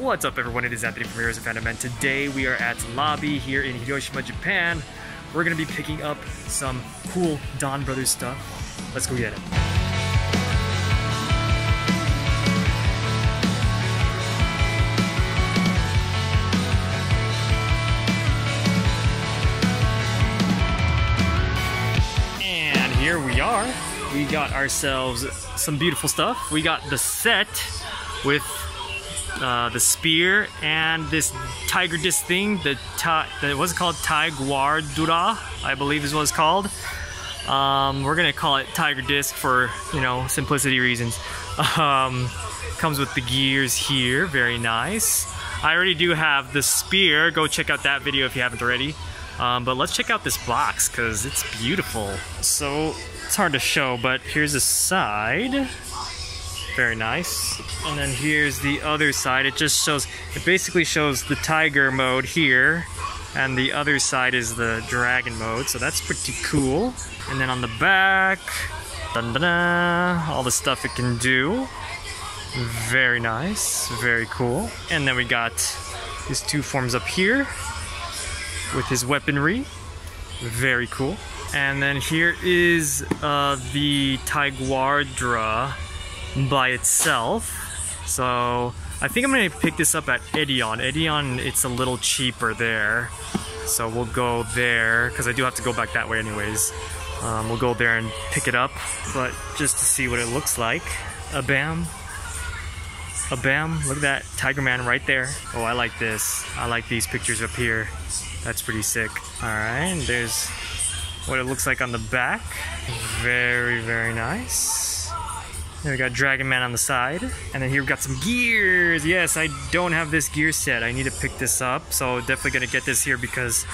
What's up everyone, it is Anthony from Heroes of Fandom and today we are at Lobby here in Hiroshima, Japan. We're gonna be picking up some cool Donbrothers stuff. Let's go get it. And here we are. We got ourselves some beautiful stuff. We got the set with uh, the spear and this tiger disc thing. The, ta- the what's it called? Tiguardora, I believe is what it's called. Um, we're gonna call it tiger disc for you know simplicity reasons. Um, comes with the gears here, very nice. I already do have the spear. Go check out that video if you haven't already. Um, but let's check out this box because it's beautiful. So it's hard to show, but here's the side. Very nice. And then here's the other side. It just shows, it basically shows the tiger mode here. And the other side is the dragon mode. So that's pretty cool. And then on the back, dun dun dun, all the stuff it can do. Very nice, very cool. And then we got his two forms up here with his weaponry. Very cool. And then here is uh, the Tiguardora by itself. So I think I'm gonna pick this up at Edion. Edion, it's a little cheaper there. So we'll go there, because I do have to go back that way anyways. Um, we'll go there and pick it up, but just to see what it looks like. A bam. A bam. Look at that Tiger Man right there. Oh, I like this. I like these pictures up here. That's pretty sick. Alright, and there's what it looks like on the back. Very, very nice. Then we got Dragon Man on the side. And then here we got some gears. Yes, I don't have this gear set. I need to pick this up. So definitely gonna get this here because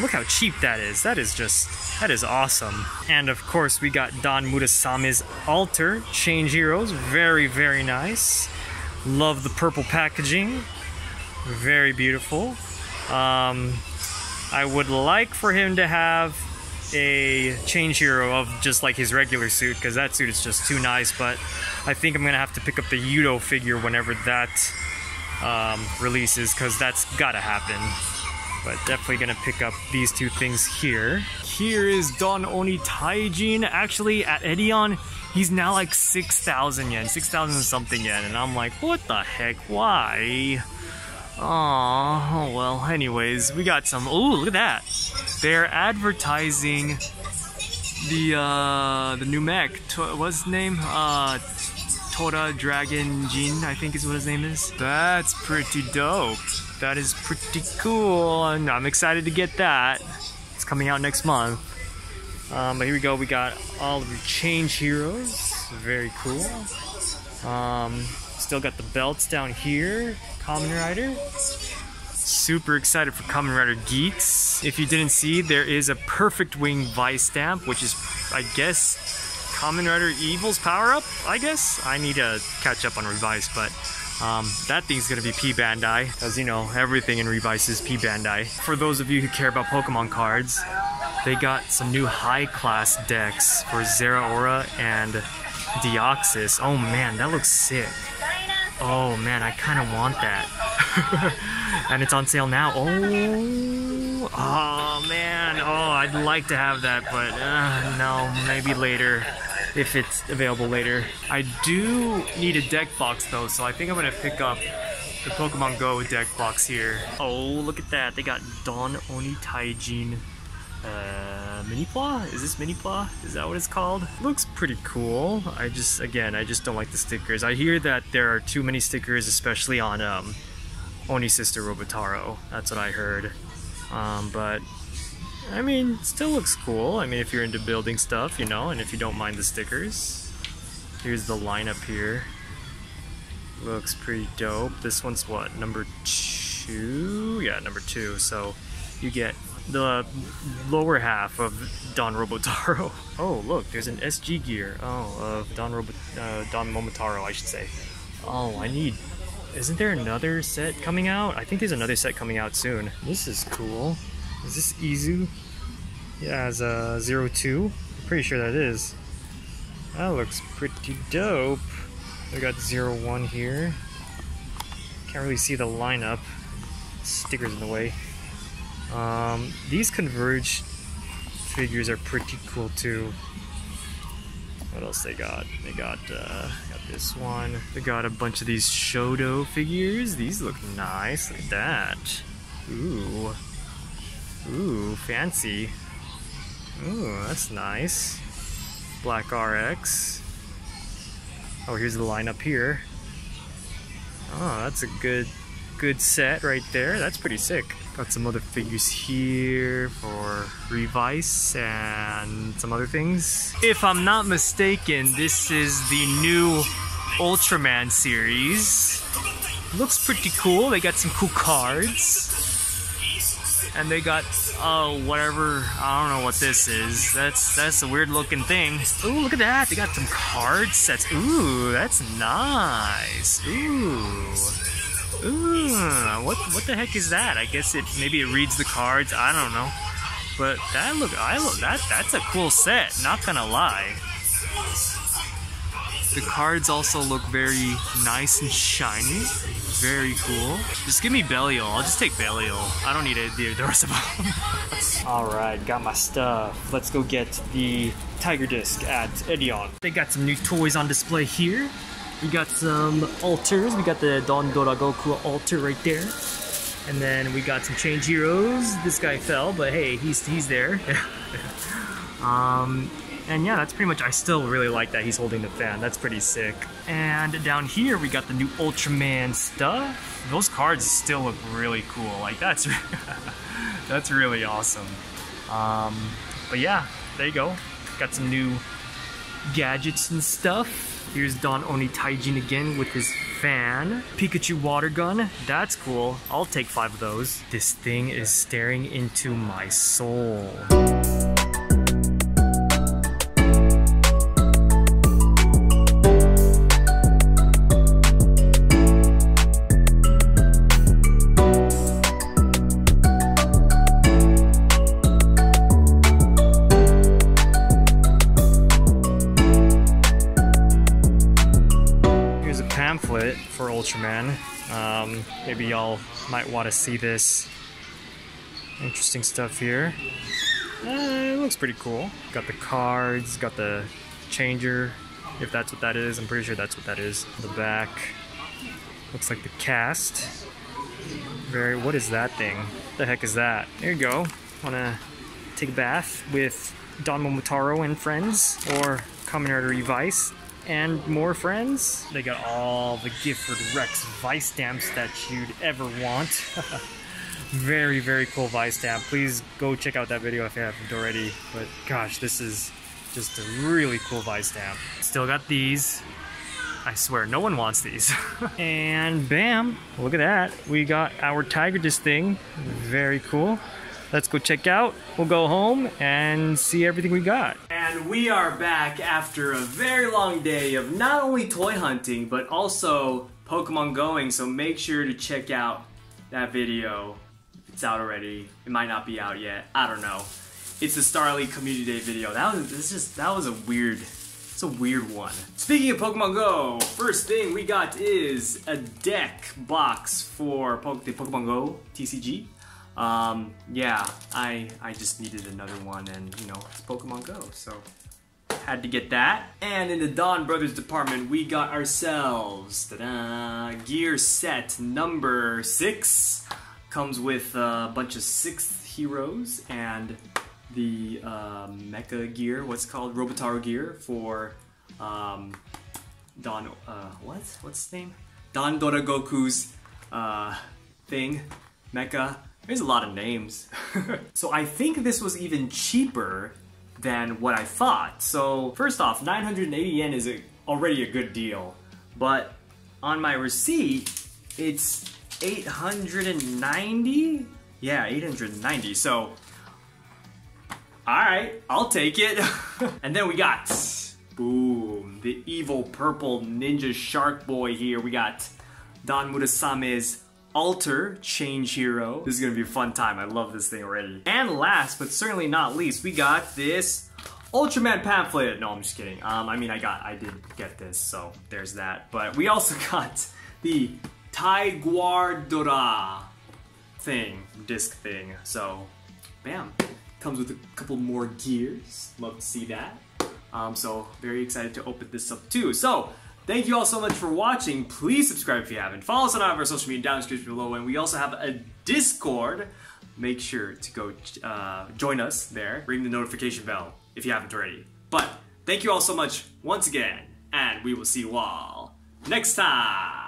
look how cheap that is. That is just, that is awesome. And of course we got Don Murasame's Alter, Change Heroes. Very, very nice. Love the purple packaging. Very beautiful. Um, I would like for him to have a change hero of just like his regular suit because that suit is just too nice but I think I'm gonna have to pick up the Yudo figure whenever that um, releases because that's gotta happen but definitely gonna pick up these two things here here is Don Oni Taijin actually at Edion he's now like 6,000 yen 6,000 something yen and I'm like what the heck why Oh, well, anyways, we got some. Ooh, look at that. They're advertising the uh the new mech. To, what's his name? Uh Toradragonjin, I think is what his name is. That's pretty dope. That is pretty cool, and I'm excited to get that. It's coming out next month. Um, but here we go. We got all of the change heroes. Very cool. Um, still got the belts down here. Kamen Rider. Super excited for Kamen Rider Geats. If you didn't see, there is a Perfect Wing Vistamp, which is, I guess, Kamen Rider Evil's power up. I guess I need to catch up on Revice, but um, that thing's gonna be P Bandai, as you know, everything in Revice is P Bandai. For those of you who care about Pokemon cards, they got some new high class decks for Zeraora and Deoxys. Oh man, that looks sick. Oh man, I kind of want that. and it's on sale now. Oh, oh man. Oh, I'd like to have that, but uh, no, maybe later. If it's available later. I do need a deck box though, so I think I'm gonna pick up the Pokemon Go deck box here. Oh, look at that. They got Don Oni Taijin uh, Minipla? Is this mini Minipla? Is that what it's called? Looks pretty cool. I just, again, I just don't like the stickers. I hear that there are too many stickers, especially on um, Oni Sister Robotaro. That's what I heard. Um, but, I mean, still looks cool. I mean, if you're into building stuff, you know, and if you don't mind the stickers. Here's the lineup here. Looks pretty dope. This one's what, number two? Yeah, number two. So you get the lower half of Don Robotaro. Oh, look, there's an SG gear. Oh, of Don Robo uh, Don Momotaro, I should say. Oh, I need. Isn't there another set coming out? I think there's another set coming out soon. This is cool. Is this Izu? Yeah, as a zero two. I'm pretty sure that is. That looks pretty dope. We got zero one here. Can't really see the lineup. Stickers in the way. Um, these Converge figures are pretty cool too. What else they got? They got uh, got this one. They got a bunch of these Shodo figures. These look nice. Look at that. Ooh. Ooh, fancy. Ooh, that's nice. Black RX. Oh, here's the lineup here. Oh, that's a good good set right there. That's pretty sick. Got some other figures here for Revice and some other things. If I'm not mistaken, this is the new Ultraman series. Looks pretty cool. They got some cool cards. And they got, oh, whatever, I don't know what this is. That's that's a weird looking thing. Ooh, look at that. They got some card sets. Ooh, that's nice. Ooh. Ooh, what what the heck is that? I guess it maybe it reads the cards. I don't know, but that look I look that that's a cool set. Not gonna lie. The cards also look very nice and shiny. Very cool. Just give me Belial. I'll just take Belial. I don't need the, the rest of them. Alright, got my stuff. Let's go get the Tiger Disc at Edion. They got some new toys on display here. We got some Alters. We got the Don Doragoku Alter right there. And then we got some change heroes. This guy fell, but hey, he's he's there. um, and yeah, that's pretty much, I still really like that he's holding the fan. That's pretty sick. And down here, we got the new Ultraman stuff. Those cards still look really cool. Like, that's, that's really awesome. Um, but yeah, there you go. Got some new gadgets and stuff. Here's Don Oni Taijin again with his fan. Pikachu water gun, that's cool. I'll take five of those. This thing is staring into my soul. Ultraman. Um, maybe y'all might want to see this. Interesting stuff here. Uh, it looks pretty cool. Got the cards, got the changer, if that's what that is. I'm pretty sure that's what that is. The back looks like the cast. Very, what is that thing? The heck is that? There you go. Wanna take a bath with Don Momotaro and friends, or Kamen Rider Revice and more friends. They got all the Gifford Rex Vice stamps that you'd ever want. very, very cool Vistamp. Please go check out that video if you haven't already. But gosh, this is just a really cool Vistamp. Still got these. I swear, no one wants these. and bam, look at that. We got our Tiger Disc thing. Very cool. Let's go check out. We'll go home and see everything we got. And we are back after a very long day of not only toy hunting, but also Pokemon going. So make sure to check out that video. It's out already. It might not be out yet. I don't know. It's the Starly Community Day video. That was this just that was a weird it's a weird one. Speaking of Pokemon Go, first thing we got is a deck box for the Pokemon Go TCG. Um, yeah, I I just needed another one, and you know it's Pokemon Go, so had to get that. And in the Donbrothers department, we got ourselves gear set number six. Comes with a bunch of sixth heroes and the uh, mecha gear, what's called Robotaro gear for um, Don. Uh, what? What's his name? Don Doragoku's uh, thing, mecha. There's a lot of names. so I think this was even cheaper than what I thought. So first off, 980 yen is a, already a good deal. But on my receipt, it's 890? Yeah, 890. So, alright, I'll take it. and then we got, boom, the evil purple ninja shark boy here. We got Don Murasame's Alter Change Hero. This is gonna be a fun time. I love this thing already. And last, but certainly not least, we got this Ultraman pamphlet. No, I'm just kidding. Um, I mean, I got, I did get this, so there's that. But we also got the Tiguardora thing, disc thing. So, bam. Comes with a couple more gears. Love to see that. Um, so, very excited to open this up too. So, thank you all so much for watching. Please subscribe if you haven't. Follow us on all of our social media down in the description below. And we also have a Discord. Make sure to go uh, join us there. Ring the notification bell if you haven't already. But thank you all so much once again. And we will see you all next time.